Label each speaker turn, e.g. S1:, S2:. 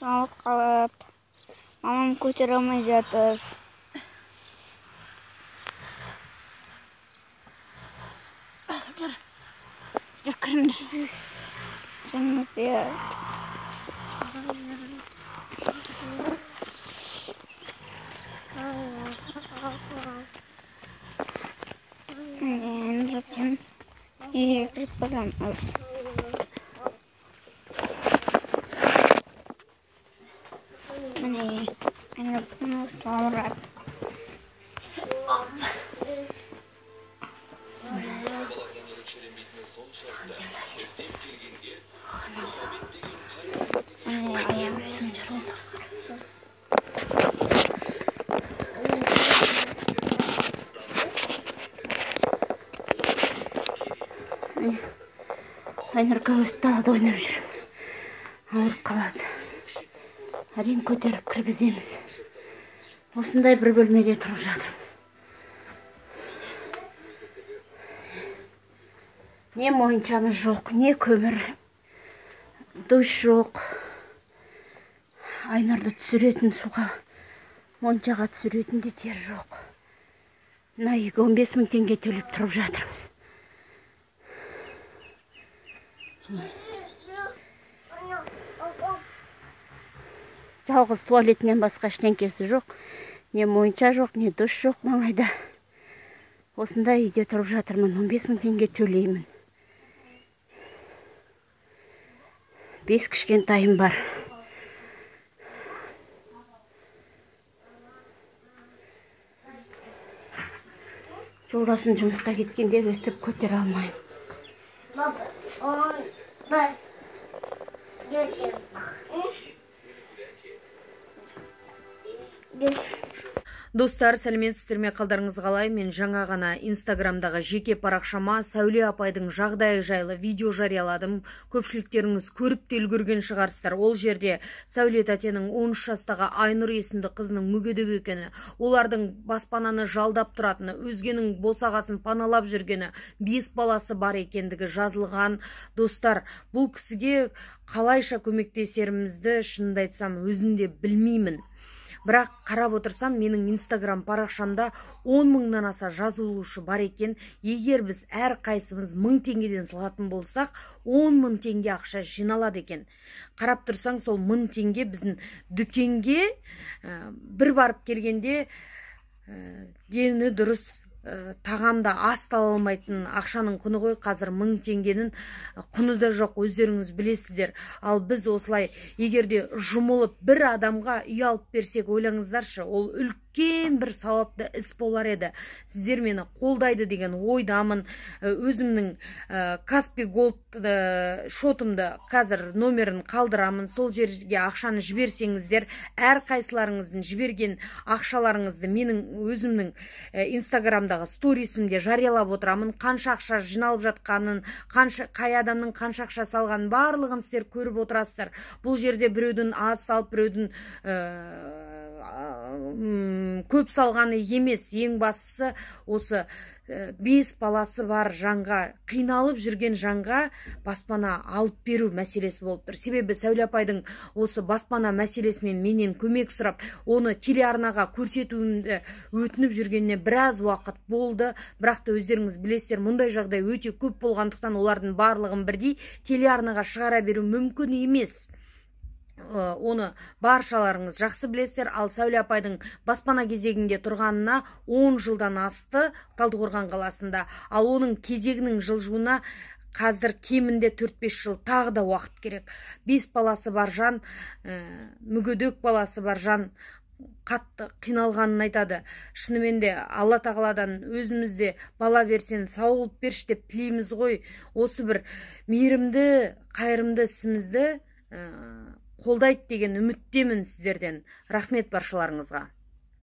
S1: ауырып қалады мамам көтере алмай жатыр
S2: жүр жүр кіріңдер
S1: жаңызде енді біз
S2: айнұрға өзі далада ойнап жүр. Ауырып қалады. Әрең көтеріп кіргіземіз. Осындай бір бөлмеде тұрып жатырмыз. Не моншамыз жоқ не көмір. Душ жоқ айнұрды түсіретін суға моншаға түсіретін де жер жоқ мына үйге он бес мың теңге төлеп тұрып жатырмыз. Жалғыз туалетінен басқа ештеңкесі жоқ. Не монша жоқ не душ жоқ маңайда. Осындай үйде тұрып жатырмын. 15 мың теңге төлеймін. Бес кішкентайым бар. Жолдасым жұмысқа кеткенде өстіп көтере алмаймын. Достар сәлеметсіздер ме қалдарыңыз қалай мен жаңа ғана инстаграмдағы жеке парақшама сәуле апайдың жағдайы жайлы видео жарияладым. Көпшіліктеріңіз көріп те үлгерген шығарсыздар. Ол жерде сәуле тәтенің 13 жастағы айнұр есімді қызының мүгедек екені олардың баспананы жалдап тұратыны өзгенің босағасын паналап жүргені бес баласы бар екендігі жазылған. Достар бұл кісіге қалайша көмектесерімізді шынымды айтсам өзім де білмеймін. Бірақ қарап отырсам менің инстаграм парақшамда он мыңнан аса жазылушы бар екен. Егер біз әр қайсымыз мың теңгеден салатын болсақ он мың теңге ақша жиналады екен. Қарап тұрсаң сол мың теңге біздің дүкенге ә, бір барып келгенде ә, дені дұрыс ә, тағамда ас алмайтын ақшаның құны ғой қазір мың теңгенің құны да жоқ өздеріңіз білесіздер. Ал біз осылай егерде жұмылып бір адамға үй алып берсек ойлаңыздаршы ол үлкен бір сауапты іс болар еді. Сіздер мені қолдайды деген ойдамын. Өзімнің каспи голд шотымды қазір номерін қалдырамын. Сол жерге ақшаны жіберсеңіздер әр қайсыларыңыздың жіберген ақшаларыңызды менің өзімнің инстаграмдағы сторисімде жариялап отырамын. Қанша ақша жиналып жатқанын қанша қай адамның қанша ақша салғанын барлығын сіздер көріп отырасыздар. Бұл жерде біреудің аз салып біреудің көп салғаны емес. Ең бастысы осы бес баласы бар жанға қиналып жүрген жанға баспана алып беру мәселесі болып тұр. Себебі сәуле апайдың осы баспана мәселесімен менен көмек сұрап оны телеарнаға көрсетуімді өтініп жүргеніне біраз уақыт болды. Бірақ та өздеріңіз білесіздер мұндай жағдай өте көп болғандықтан олардың барлығын бірдей телеарнаға шығара беру мүмкін емес. Оны баршаларыңыз жақсы білесіздер. Ал сәуле апайдың баспана кезегінде тұрғанына 10 жылдан асты талдықорған қаласында. Ал оның кезегінің жылжуына қазір кемінде 4-5 жыл тағы да уақыт керек. Бес баласы бар жан мүгедек баласы бар жан қатты қиналғанын айтады. Шынымен де алла тағаладан өзімізде бала берсең сау қылып берші деп тілейміз ғой. Осы бір мейірімді қайырымды ісімізді қолдайды деген үміттемін сіздерден. Рахмет баршаларыңызға.